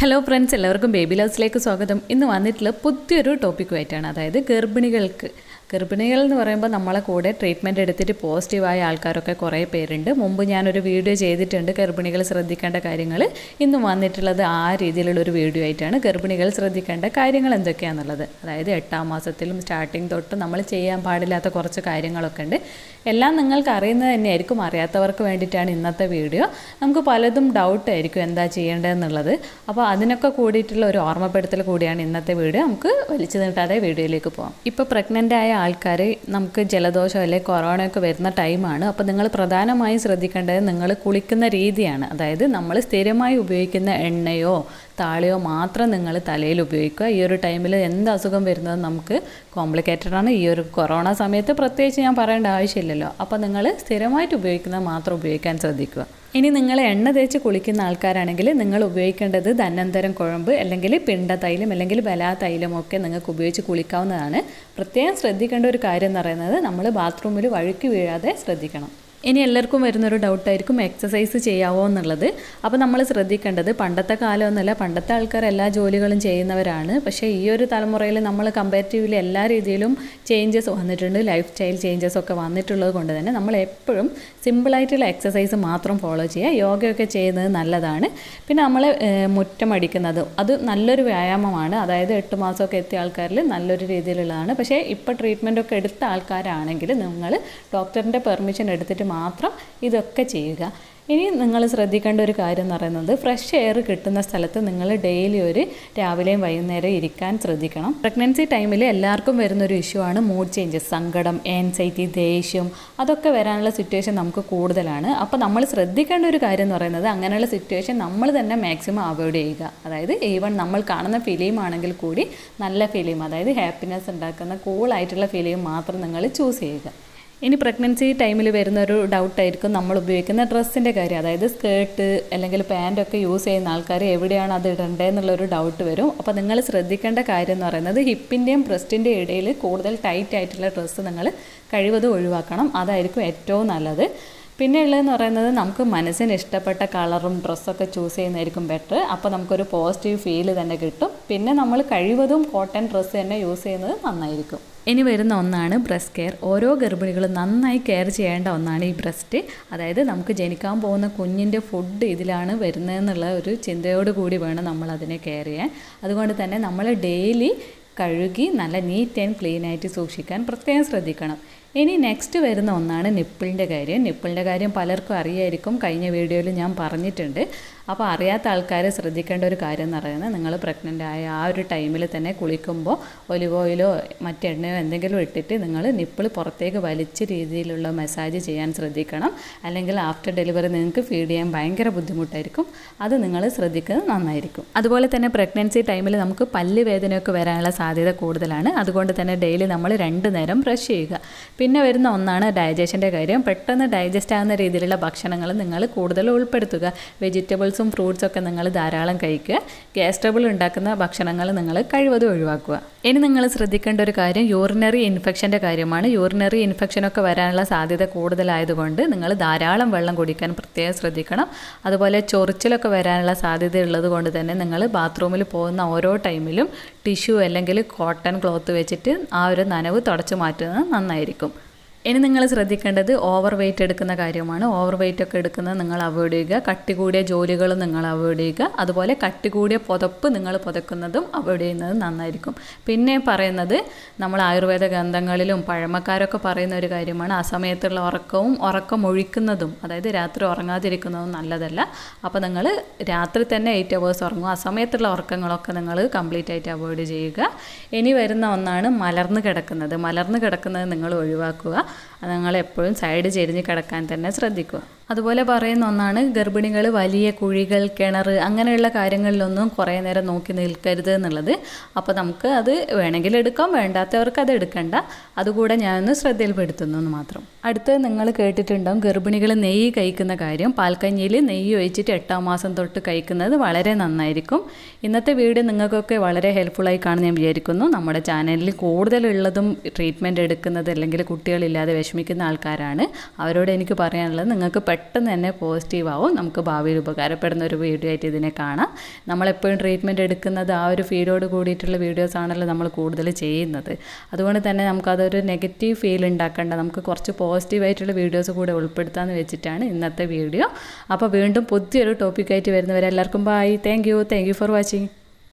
Hello friends എല്ലാവർക്കും baby ലവ്സിലേക്ക് സ്വാഗതം. ഇന്ന് വന്നിട്ടുള്ള പുതിയൊരു ടോപ്പിക്കുമായിട്ടാണ് അതായത് ഗർഭിണികൾക്ക്. ഗർഭിണികൾ എന്ന് പറയുമ്പോൾ നമ്മളെ കൂടെ ട്രീറ്റ്മെന്റ് എടുത്തിട്ട് പോസിറ്റീവായ ആൾക്കാരൊക്കെ കുറേ പേരുണ്ട്. മുമ്പ് ഞാനൊരു വീഡിയോ ചെയ്തിട്ടുണ്ട് ഗർഭിണികൾ ശ്രദ്ധിക്കേണ്ട കാര്യങ്ങൾ. ഇന്ന് വന്നിട്ടുള്ളത് ആ രീതിയിലുള്ള ഒരു വീഡിയോ ആയിട്ടാണ്. ഗർഭിണികൾ ശ്രദ്ധിക്കേണ്ട കാര്യങ്ങൾ എന്തൊക്കെയാണെന്നുള്ളത് അതായത് എട്ടാം മാസത്തിലും സ്റ്റാർട്ടിങ് തൊട്ട് നമ്മൾ ചെയ്യാൻ പാടില്ലാത്ത കുറച്ച് കാര്യങ്ങളൊക്കെ ഉണ്ട്. എല്ലാം നിങ്ങൾക്ക് അറിയുന്നത് തന്നെയായിരിക്കും. അറിയാത്തവർക്ക് വേണ്ടിയിട്ടാണ് ഇന്നത്തെ വീഡിയോ നമുക്ക് പലതും ഡൗട്ട് ആയിരിക്കും എന്താ ചെയ്യേണ്ടതെന്നുള്ളത്. അപ്പോൾ അതിനൊക്കെ കൂടിയിട്ടുള്ള ഒരു ഓർമ്മപ്പെടുത്തൽ കൂടിയാണ് ഇന്നത്തെ വീഡിയോ നമുക്ക് വലിച്ചു നീട്ടാതെ വീഡിയോയിലേക്ക് പോകാം ഇപ്പോൾ പ്രഗ്നന്റ് ആയ ആൾക്കാർ നമുക്ക് ജലദോഷം അല്ലെങ്കിൽ കൊറോണയൊക്കെ വരുന്ന ടൈമാണ് അപ്പോൾ നിങ്ങൾ പ്രധാനമായും ശ്രദ്ധിക്കേണ്ടത് നിങ്ങൾ കുളിക്കുന്ന രീതിയാണ്. അതായത് നമ്മൾ സ്ഥിരമായി ഉപയോഗിക്കുന്ന എണ്ണയോ താളിയോ മാത്രം നിങ്ങൾ തലയിൽ ഉപയോഗിക്കുക. ഈ ഒരു ടൈമിൽ എന്ത് അസുഖം വരുന്നത് നമുക്ക് കോംപ്ലിക്കേറ്റഡ് ആണ്. ഈ ഒരു കൊറോണ സമയത്ത് പ്രത്യേകിച്ച് ഞാൻ പറയേണ്ട ആവശ്യമില്ലല്ലോ. അപ്പോൾ നിങ്ങൾ സ്ഥിരമായിട്ട് ഉപയോഗിക്കുന്നത് മാത്രം ഉപയോഗിക്കാൻ ശ്രദ്ധിക്കുക. ഇനി നിങ്ങൾ എണ്ണ തേച്ച് കുളിക്കുന്ന ആൾക്കാരാണെങ്കിൽ നിങ്ങൾ ഉപയോഗിക്കേണ്ടത് ധന്നന്തരം കുഴമ്പ് അല്ലെങ്കിൽ പിണ്ട തൈലം അല്ലെങ്കിൽ ബലാ തൈലം ഒക്കെ നിങ്ങൾക്ക് ഉപയോഗിച്ച് കുളിക്കാവുന്നതാണ്. പ്രത്യേകം ശ്രദ്ധിക്കേണ്ട ഒരു കാര്യം എന്ന് പറയുന്നത് നമ്മൾ ബാത്റൂമിൽ വഴുക്കി വീഴാതെ ശ്രദ്ധിക്കണം. ഇനി എല്ലാവർക്കും വരുന്നൊരു ഡൗട്ടായിരിക്കും എക്സസൈസ് ചെയ്യാവോ എന്നുള്ളത്. അപ്പോൾ നമ്മൾ ശ്രദ്ധിക്കേണ്ടത് പണ്ടത്തെ കാലമൊന്നുമല്ല പണ്ടത്തെ ആൾക്കാർ എല്ലാ ജോലികളും ചെയ്യുന്നവരാണ്. പക്ഷേ ഈ ഒരു തലമുറയിൽ നമ്മൾ കമ്പാരിറ്റീവ്ലി എല്ലാ രീതിയിലും ചേഞ്ചസ് വന്നിട്ടുണ്ട് ലൈഫ് സ്റ്റൈൽ ചേഞ്ചസ് ഒക്കെ വന്നിട്ടുള്ളത് കൊണ്ട് തന്നെ നമ്മൾ എപ്പോഴും സിമ്പിളായിട്ടുള്ള എക്സസൈസ് മാത്രം ഫോളോ ചെയ്യുക. യോഗയൊക്കെ ചെയ്യുന്നത് നല്ലതാണ്. പിന്നെ നമ്മൾ മുറ്റമടിക്കുന്നത് അത് നല്ലൊരു വ്യായാമമാണ്. അതായത് എട്ട് മാസമൊക്കെ എത്തിയ ആൾക്കാരിൽ നല്ലൊരു രീതിയിലുള്ളതാണ്. പക്ഷേ ഇപ്പോൾ ട്രീറ്റ്മെന്റൊക്കെ എടുത്ത ആൾക്കാരാണെങ്കിൽ നിങ്ങൾ ഡോക്ടറിന്റെ പെർമിഷൻ എടുത്തിട്ട് മാത്രം ഇതൊക്കെ ചെയ്യുക. ഇനി നിങ്ങൾ ശ്രദ്ധിക്കേണ്ട ഒരു കാര്യം എന്ന് പറയുന്നത് ഫ്രഷ് എയർ കിട്ടുന്ന സ്ഥലത്ത് നിങ്ങൾ ഡെയിലി ഒരു രാവിലെയും വൈകുന്നേരം ഇരിക്കാൻ ശ്രദ്ധിക്കണം. പ്രഗ്നൻസി ടൈമിൽ എല്ലാവർക്കും വരുന്നൊരു ഇഷ്യൂ ആണ് മൂഡ് ചേഞ്ചസ് സങ്കടം ആൻസൈറ്റി ദേഷ്യം. അതൊക്കെ വരാനുള്ള സിറ്റുവേഷൻ നമുക്ക് കൂടുതലാണ്. അപ്പോൾ നമ്മൾ ശ്രദ്ധിക്കേണ്ട ഒരു കാര്യം എന്ന് പറയുന്നത് അങ്ങനെയുള്ള സിറ്റുവേഷൻ നമ്മൾ തന്നെ മാക്സിമം അവോയ്ഡ് ചെയ്യുക. അതായത് ഈവൺ നമ്മൾ കാണുന്ന ഫിലിം ആണെങ്കിൽ കൂടി നല്ല ഫിലിം അതായത് ഹാപ്പിനെസ് ഉണ്ടാക്കുന്ന കൂളായിട്ടുള്ള ഫിലിം മാത്രം നിങ്ങൾ ചൂസ് ചെയ്യുക. ഇനി പ്രഗ്നൻസി ടൈമിൽ വരുന്ന ഒരു ഡൗട്ടായിരിക്കും നമ്മൾ ഉപയോഗിക്കുന്ന ഡ്രസ്സിന്റെ കാര്യം. അതായത് സ്കേർട്ട് അല്ലെങ്കിൽ പാന്റൊക്കെ യൂസ് ചെയ്യുന്ന ആൾക്കാർ എവിടെയാണ് അത് ഇടേണ്ടതെന്നുള്ളൊരു ഡൗട്ട് വരും. അപ്പോൾ നിങ്ങൾ ശ്രദ്ധിക്കേണ്ട കാര്യം എന്ന് പറയുന്നത് ഹിപ്പിന്റെയും ബ്രസ്റ്റിന്റെയും ഇടയിൽ കൂടുതൽ ടൈറ്റ് ആയിട്ടുള്ള ഡ്രസ്സ് നിങ്ങൾ കഴിവതും ഒഴിവാക്കണം. അതായിരിക്കും ഏറ്റവും നല്ലത്. പിന്നെ ഉള്ളതെന്ന് പറയുന്നത് നമുക്ക് മനസ്സിന് ഇഷ്ടപ്പെട്ട കളറും ഡ്രസ്സൊക്കെ ചൂസ് ചെയ്യുന്നതായിരിക്കും ബെറ്റർ അപ്പോൾ നമുക്കൊരു പോസിറ്റീവ് ഫീൽ തന്നെ കിട്ടും. പിന്നെ നമ്മൾ കഴിവതും കോട്ടൺ ഡ്രസ്സ് തന്നെ യൂസ് ചെയ്യുന്നത് നന്നായിരിക്കും. ഇനി വരുന്ന ഒന്നാണ് ബ്രസ്റ്റ് കെയർ ഓരോ ഗർഭിണികളും നന്നായി കെയർ ചെയ്യേണ്ട ഒന്നാണ് ഈ ബ്രസ്റ്റ് അതായത് നമുക്ക് ജനിക്കാൻ പോകുന്ന കുഞ്ഞിന്റെ ഫുഡ് ഇതിലാണ് വരുന്നതെന്നുള്ള ഒരു ചിന്തയോട് കൂടി വേണം നമ്മൾ അതിനെ കെയർ ചെയ്യാൻ. അതുകൊണ്ട് തന്നെ നമ്മൾ ഡെയിലി കഴുകി നല്ല നീറ്റ് ആൻഡ് ക്ലീൻ ആയിട്ട് സൂക്ഷിക്കാൻ പ്രത്യേകം ശ്രദ്ധിക്കണം. ഇനി നെക്സ്റ്റ് വരുന്ന ഒന്നാണ് നിപ്പിളിന്റെ കാര്യം. നിപ്പിളിന്റെ കാര്യം പലർക്കും അറിയായിരിക്കും. കഴിഞ്ഞ വീഡിയോയിൽ ഞാൻ പറഞ്ഞിട്ടുണ്ട്. അപ്പോൾ അറിയാത്ത ആൾക്കാരെ ശ്രദ്ധിക്കേണ്ട ഒരു കാര്യം എന്ന് പറയുന്നത് നിങ്ങൾ പ്രഗ്നന്റ് ആയ ആ ഒരു ടൈമിൽ തന്നെ കുളിക്കുമ്പോൾ ഒലിവ് ഓയിലോ മറ്റെണ്ണയോ എന്തെങ്കിലും ഇട്ടിട്ട് നിങ്ങൾ നിപ്പിൾ പുറത്തേക്ക് വലിച്ച രീതിയിലുള്ള മസാജ് ചെയ്യാൻ ശ്രദ്ധിക്കണം. അല്ലെങ്കിൽ ആഫ്റ്റർ ഡെലിവറി നിങ്ങൾക്ക് ഫീഡ് ചെയ്യാൻ ഭയങ്കര ബുദ്ധിമുട്ടായിരിക്കും. അത് നിങ്ങൾ ശ്രദ്ധിക്കുന്നത് നന്നായിരിക്കും. അതുപോലെ തന്നെ പ്രഗ്നൻസി ടൈമിൽ നമുക്ക് പല്ല് വേദനയൊക്കെ വരാനുള്ള സാധ്യത കൂടുതലാണ്. അതുകൊണ്ട് തന്നെ ഡെയിലി നമ്മൾ രണ്ട് നേരം ബ്രഷ് ചെയ്യുക. പിന്നെ വരുന്ന ഒന്നാണ് ഡൈജഷന്റെ കാര്യം. പെട്ടെന്ന് ഡൈജസ്റ്റ് ആകുന്ന രീതിയിലുള്ള ഭക്ഷണങ്ങൾ നിങ്ങൾ കൂടുതൽ ഉൾപ്പെടുത്തുക. വെജിറ്റബിൾസും ഫ്രൂട്ട്സും ഒക്കെ നിങ്ങൾ ധാരാളം കഴിക്കുക. ഗ്യാസ് ട്രബിൾ ഉണ്ടാക്കുന്ന ഭക്ഷണങ്ങൾ നിങ്ങൾ കഴിവതും ഒഴിവാക്കുക. ഇനി നിങ്ങൾ ശ്രദ്ധിക്കേണ്ട ഒരു കാര്യം യൂറിനറി ഇൻഫെക്ഷന്റെ കാര്യമാണ്. യൂറിനറി ഇൻഫെക്ഷനൊക്കെ വരാനുള്ള സാധ്യത കൂടുതലായതുകൊണ്ട് നിങ്ങൾ ധാരാളം വെള്ളം കുടിക്കാൻ പ്രത്യേകം ശ്രദ്ധിക്കണം. അതുപോലെ ചൊറിച്ചിലൊക്കെ വരാനുള്ള സാധ്യത ഉള്ളത് കൊണ്ട് തന്നെ നിങ്ങൾ ബാത്റൂമിൽ പോകുന്ന ഓരോ ടൈമിലും ടിഷ്യൂ അല്ലെങ്കിൽ കോട്ടൺ ക്ലോത്ത് വെച്ചിട്ട് ആ ഒരു നനവ് തുടച്ചു മാറ്റുന്നത് നന്നായിരിക്കും. ഇനി നിങ്ങൾ ശ്രദ്ധിക്കേണ്ടത് ഓവർ വെയിറ്റ് എടുക്കുന്ന കാര്യമാണ്. ഓവർ വെയിറ്റ് ഒക്കെ എടുക്കുന്നത് നിങ്ങൾ അവോയ്ഡ് ചെയ്യുക. കട്ടി കൂടിയ ജോലികൾ നിങ്ങൾ അവോയ്ഡ് ചെയ്യുക. അതുപോലെ കട്ടി കൂടിയ പുതപ്പ് നിങ്ങൾ പുതക്കുന്നതും അവോയ്ഡ് ചെയ്യുന്നതും നന്നായിരിക്കും. പിന്നെ പറയുന്നത് നമ്മൾ ആയുർവേദ ഗ്രന്ഥങ്ങളിലും പഴമക്കാരൊക്കെ പറയുന്ന ഒരു കാര്യമാണ്. ആ സമയത്തുള്ള ഉറക്കവും ഉറക്കം ഒഴിക്കുന്നതും അതായത് രാത്രി ഉറങ്ങാതിരിക്കുന്നതും നല്ലതല്ല. അപ്പോൾ നിങ്ങൾ രാത്രി തന്നെ എയ്റ്റ് അവേഴ്സ് ഉറങ്ങും ആ സമയത്തുള്ള ഉറക്കങ്ങളൊക്കെ നിങ്ങൾ കംപ്ലീറ്റ് ആയിട്ട് അവോയ്ഡ് ചെയ്യുക. ഇനി വരുന്ന ഒന്നാണ് മലർന്ന് കിടക്കുന്നത്. മലർന്ന് കിടക്കുന്നത് നിങ്ങൾ ഒഴിവാക്കുക. നിങ്ങൾ എപ്പോഴും സൈഡ് ചെരിഞ്ഞ് കിടക്കാൻ തന്നെ ശ്രദ്ധിക്കുക. അതുപോലെ പറയുന്ന ഒന്നാണ് ഗർഭിണികൾ വലിയ കുഴികൾ കിണർ അങ്ങനെയുള്ള കാര്യങ്ങളിലൊന്നും കുറേ നേരം നോക്കി നിൽക്കരുത് എന്നുള്ളത്. അപ്പോൾ നമുക്ക് അത് വേണമെങ്കിൽ എടുക്കാം വേണ്ടാത്തവർക്ക് അത് എടുക്കണ്ട. അതുകൂടെ ഞാനൊന്ന് ശ്രദ്ധയിൽപ്പെടുത്തുന്നു എന്ന് മാത്രം. അടുത്ത് നിങ്ങൾ കേട്ടിട്ടുണ്ടാവും ഗർഭിണികൾ നെയ്യ് കഴിക്കുന്ന കാര്യം. പാൽക്കഞ്ഞിയിൽ നെയ്യ് ഒഴിച്ചിട്ട് എട്ടാം മാസം തൊട്ട് കഴിക്കുന്നത് വളരെ നന്നായിരിക്കും. ഇന്നത്തെ വീഡിയോ നിങ്ങൾക്കൊക്കെ വളരെ ഹെൽപ്ഫുള്ളായി കാണുന്ന ഞാൻ വിചാരിക്കുന്നു. നമ്മുടെ ചാനലിൽ കൂടുതലുള്ളതും ട്രീറ്റ്മെന്റ് എടുക്കുന്നത് അല്ലെങ്കിൽ കുട്ടികളില്ല ഇല്ലാതെ വിഷമിക്കുന്ന ആൾക്കാരാണ്. അവരോട് എനിക്ക് പറയാനുള്ളത് നിങ്ങൾക്ക് പെട്ടെന്ന് തന്നെ പോസിറ്റീവ് ആവും. നമുക്ക് ഭാവിയിൽ ഉപകാരപ്പെടുന്ന ഒരു വീഡിയോ ആയിട്ട് ഇതിനെ കാണാം. നമ്മളെപ്പോഴും ട്രീറ്റ്മെന്റ് എടുക്കുന്നത് ആ ഒരു ഫീലോട് കൂടിയിട്ടുള്ള വീഡിയോസ് ആണല്ലോ നമ്മൾ കൂടുതൽ ചെയ്യുന്നത്. അതുകൊണ്ട് തന്നെ നമുക്കതൊരു നെഗറ്റീവ് ഫീൽ ഉണ്ടാക്കേണ്ട. നമുക്ക് കുറച്ച് പോസിറ്റീവായിട്ടുള്ള വീഡിയോസ് കൂടെ ഉൾപ്പെടുത്താമെന്ന് വെച്ചിട്ടാണ് ഇന്നത്തെ വീഡിയോ അപ്പോൾ വീണ്ടും പുതിയൊരു ടോപ്പിക്കായിട്ട് വരുന്നവരെ എല്ലാവർക്കും bye thank you thank you for watching